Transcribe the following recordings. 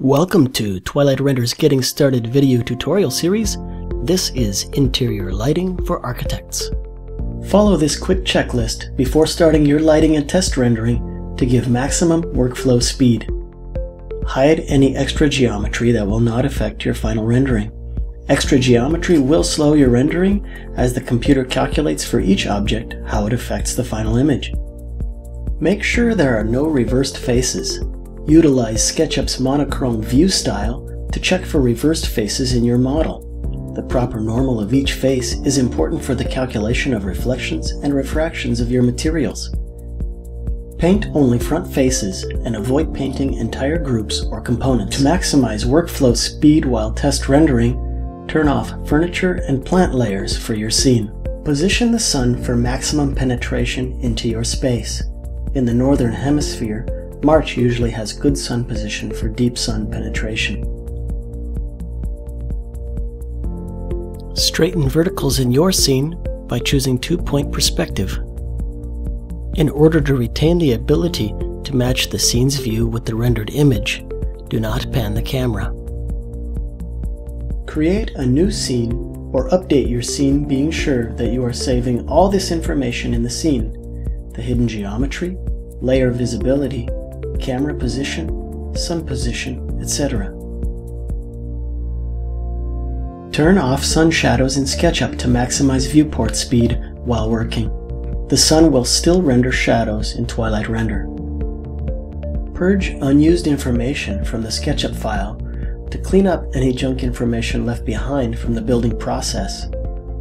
Welcome to Twilight Render's Getting Started video tutorial series. This is interior lighting for architects. Follow this quick checklist before starting your lighting and test rendering to give maximum workflow speed. Hide any extra geometry that will not affect your final rendering. Extra geometry will slow your rendering as the computer calculates for each object how it affects the final image. Make sure there are no reversed faces Utilize SketchUp's monochrome view style to check for reversed faces in your model. The proper normal of each face is important for the calculation of reflections and refractions of your materials. Paint only front faces and avoid painting entire groups or components. To maximize workflow speed while test rendering, turn off furniture and plant layers for your scene. Position the sun for maximum penetration into your space. In the northern hemisphere, March usually has good sun position for deep sun penetration. Straighten verticals in your scene by choosing two-point perspective. In order to retain the ability to match the scene's view with the rendered image, do not pan the camera. Create a new scene or update your scene being sure that you are saving all this information in the scene, the hidden geometry, layer visibility, camera position, sun position, etc. Turn off sun shadows in SketchUp to maximize viewport speed while working. The sun will still render shadows in Twilight Render. Purge unused information from the SketchUp file to clean up any junk information left behind from the building process.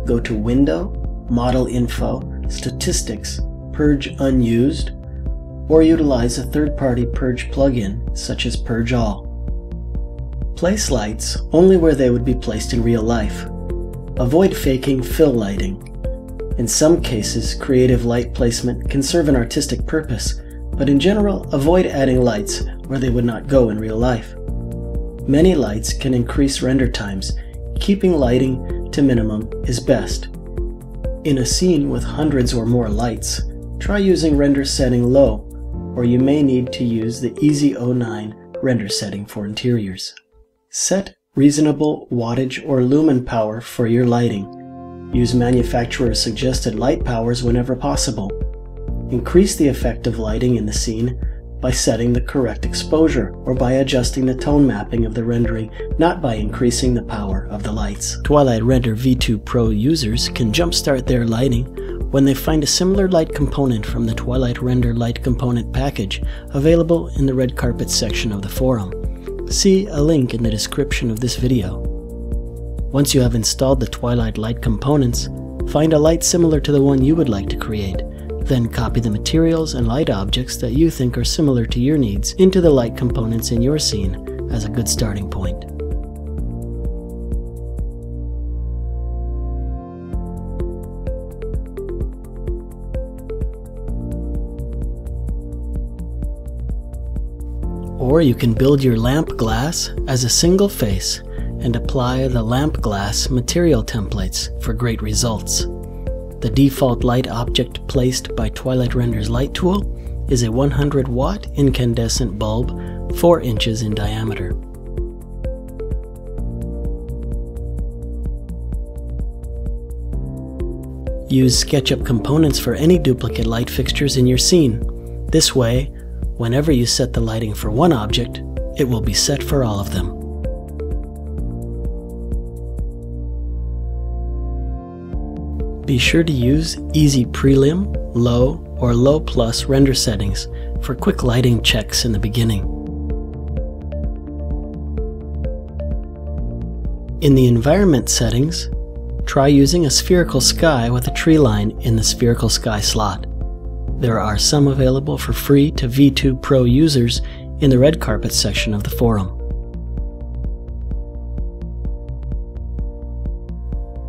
Go to Window, Model Info, Statistics, Purge Unused, or utilize a third-party Purge plugin such as Purge All. Place lights only where they would be placed in real life. Avoid faking fill lighting. In some cases, creative light placement can serve an artistic purpose, but in general, avoid adding lights where they would not go in real life. Many lights can increase render times. Keeping lighting to minimum is best. In a scene with hundreds or more lights, try using render setting low or you may need to use the Easy 09 render setting for interiors. Set reasonable wattage or lumen power for your lighting. Use manufacturer suggested light powers whenever possible. Increase the effect of lighting in the scene by setting the correct exposure or by adjusting the tone mapping of the rendering, not by increasing the power of the lights. Twilight Render V2 Pro users can jumpstart their lighting when they find a similar light component from the Twilight Render light component package available in the red carpet section of the forum. See a link in the description of this video. Once you have installed the Twilight light components, find a light similar to the one you would like to create. Then copy the materials and light objects that you think are similar to your needs into the light components in your scene as a good starting point. Or you can build your lamp glass as a single face and apply the lamp glass material templates for great results. The default light object placed by Twilight Render's light tool is a 100 watt incandescent bulb 4 inches in diameter. Use SketchUp components for any duplicate light fixtures in your scene. This way, Whenever you set the lighting for one object, it will be set for all of them. Be sure to use Easy Prelim, Low, or Low Plus render settings for quick lighting checks in the beginning. In the environment settings, try using a spherical sky with a tree line in the spherical sky slot. There are some available for free to V2 Pro users in the red carpet section of the forum.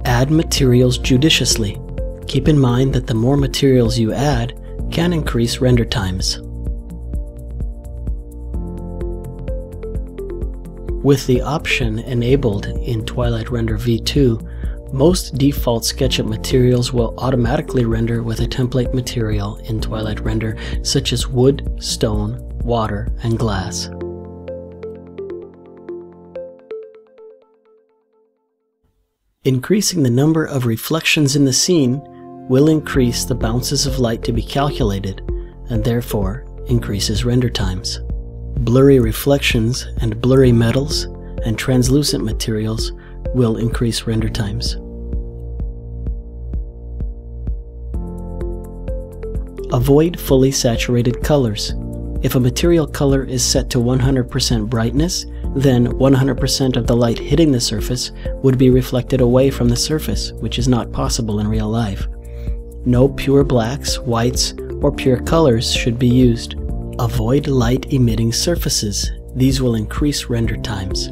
Add materials judiciously. Keep in mind that the more materials you add can increase render times. With the option enabled in Twilight Render V2, most default SketchUp materials will automatically render with a template material in Twilight Render, such as wood, stone, water, and glass. Increasing the number of reflections in the scene will increase the bounces of light to be calculated, and therefore increases render times. Blurry reflections and blurry metals and translucent materials will increase render times. Avoid fully saturated colors. If a material color is set to 100% brightness, then 100% of the light hitting the surface would be reflected away from the surface, which is not possible in real life. No pure blacks, whites, or pure colors should be used. Avoid light emitting surfaces. These will increase render times.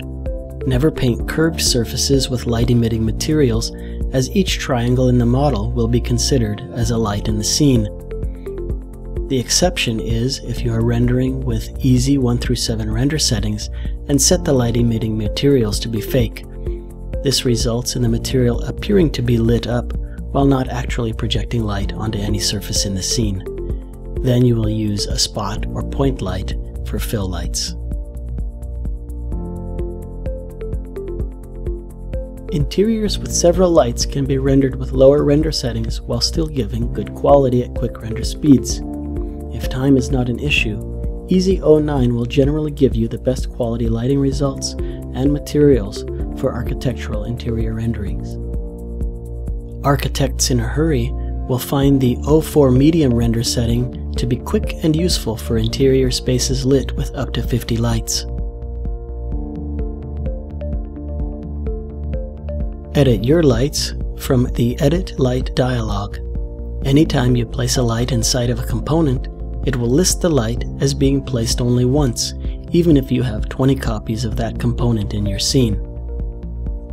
Never paint curved surfaces with light emitting materials as each triangle in the model will be considered as a light in the scene. The exception is if you are rendering with easy 1 through 7 render settings and set the light emitting materials to be fake. This results in the material appearing to be lit up while not actually projecting light onto any surface in the scene. Then you will use a spot or point light for fill lights. Interiors with several lights can be rendered with lower render settings while still giving good quality at quick render speeds. If time is not an issue, Easy 09 will generally give you the best quality lighting results and materials for architectural interior renderings. Architects in a hurry will find the 04 medium render setting to be quick and useful for interior spaces lit with up to 50 lights. Edit your lights from the Edit Light dialog. Anytime you place a light inside of a component, it will list the light as being placed only once, even if you have 20 copies of that component in your scene.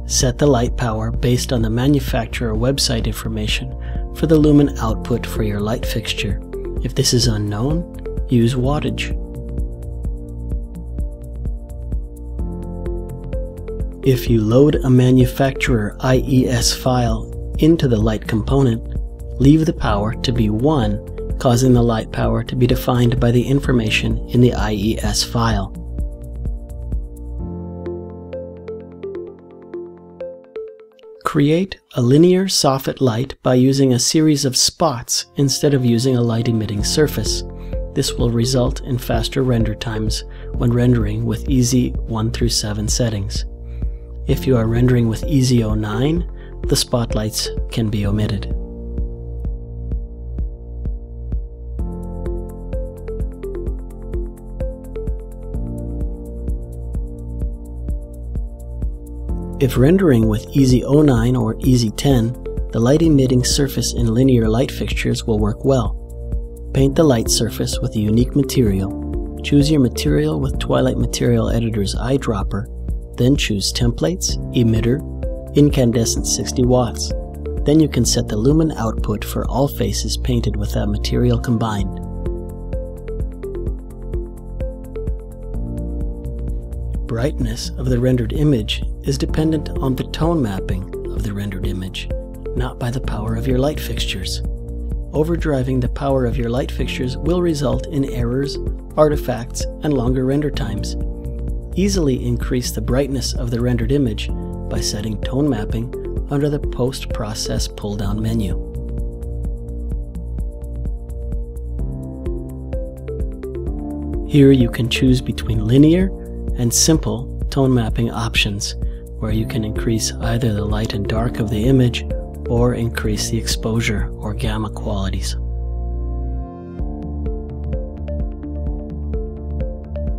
Set the light power based on the manufacturer website information for the lumen output for your light fixture. If this is unknown, use wattage. If you load a manufacturer IES file into the light component, leave the power to be 1 causing the light power to be defined by the information in the IES file. Create a linear soffit light by using a series of spots instead of using a light-emitting surface. This will result in faster render times when rendering with EZ 1 through 7 settings. If you are rendering with EZ09, the spotlights can be omitted. If rendering with EZ09 or EZ10, the light emitting surface in linear light fixtures will work well. Paint the light surface with a unique material. Choose your material with Twilight Material Editor's eyedropper, then choose Templates, Emitter, Incandescent 60 watts. Then you can set the lumen output for all faces painted with that material combined. Brightness of the rendered image is dependent on the tone mapping of the rendered image, not by the power of your light fixtures. Overdriving the power of your light fixtures will result in errors, artifacts, and longer render times. Easily increase the brightness of the rendered image by setting tone mapping under the Post-Process pull-down menu. Here you can choose between linear and simple tone mapping options where you can increase either the light and dark of the image or increase the exposure or gamma qualities.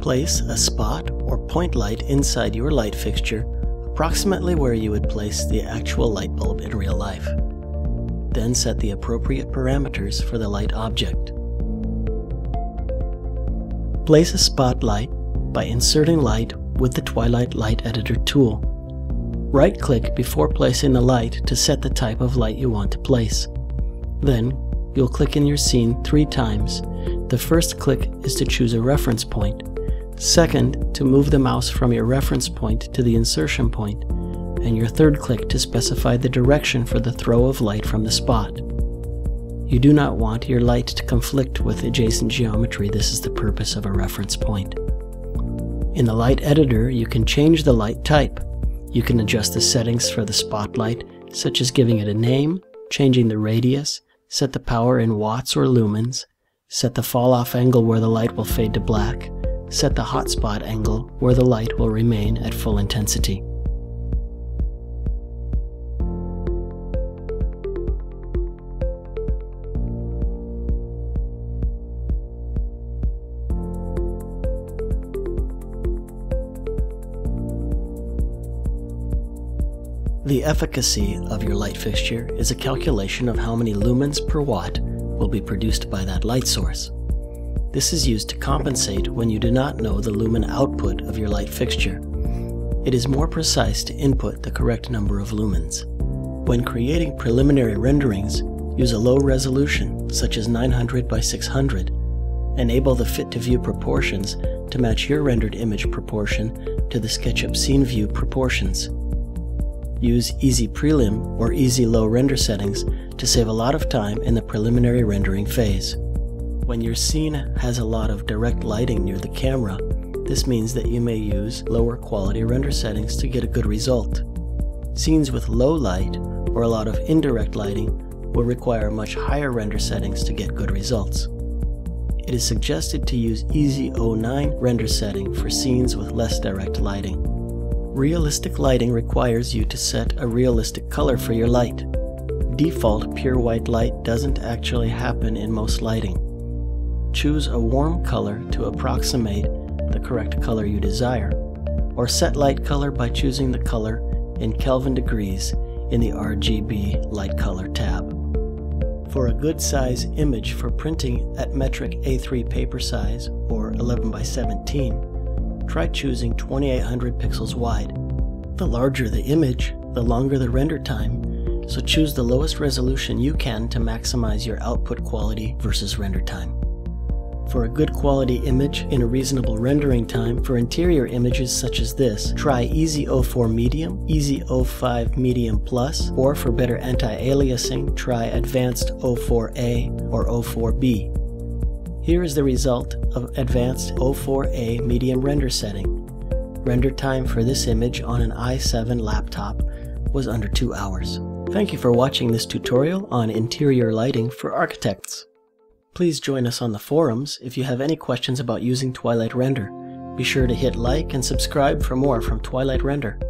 Place a spot or point light inside your light fixture approximately where you would place the actual light bulb in real life. Then set the appropriate parameters for the light object. Place a spotlight by inserting light with the Twilight Light Editor tool. Right-click before placing the light to set the type of light you want to place. Then, you'll click in your scene three times. The first click is to choose a reference point. Second, to move the mouse from your reference point to the insertion point. And your third click to specify the direction for the throw of light from the spot. You do not want your light to conflict with adjacent geometry. This is the purpose of a reference point. In the light editor, you can change the light type. You can adjust the settings for the spotlight, such as giving it a name, changing the radius, set the power in watts or lumens, set the fall off angle where the light will fade to black, set the hotspot angle where the light will remain at full intensity. The efficacy of your light fixture is a calculation of how many lumens per watt will be produced by that light source. This is used to compensate when you do not know the lumen output of your light fixture. It is more precise to input the correct number of lumens. When creating preliminary renderings, use a low resolution, such as 900 by 600. Enable the fit to view proportions to match your rendered image proportion to the SketchUp scene view proportions. Use Easy Prelim or Easy Low render settings to save a lot of time in the preliminary rendering phase. When your scene has a lot of direct lighting near the camera, this means that you may use lower quality render settings to get a good result. Scenes with low light or a lot of indirect lighting will require much higher render settings to get good results. It is suggested to use Easy 09 render setting for scenes with less direct lighting. Realistic lighting requires you to set a realistic color for your light. Default pure white light doesn't actually happen in most lighting. Choose a warm color to approximate the correct color you desire, or set light color by choosing the color in Kelvin degrees in the RGB light color tab. For a good size image for printing at metric A3 paper size or 11 by 17, try choosing 2800 pixels wide. The larger the image, the longer the render time, so choose the lowest resolution you can to maximize your output quality versus render time. For a good quality image in a reasonable rendering time for interior images such as this, try Easy 04 Medium, Easy 05 Medium Plus, or for better anti-aliasing, try Advanced 04A or 04B. Here is the result of Advanced 04A medium render setting. Render time for this image on an i7 laptop was under 2 hours. Thank you for watching this tutorial on interior lighting for architects. Please join us on the forums if you have any questions about using Twilight Render. Be sure to hit like and subscribe for more from Twilight Render.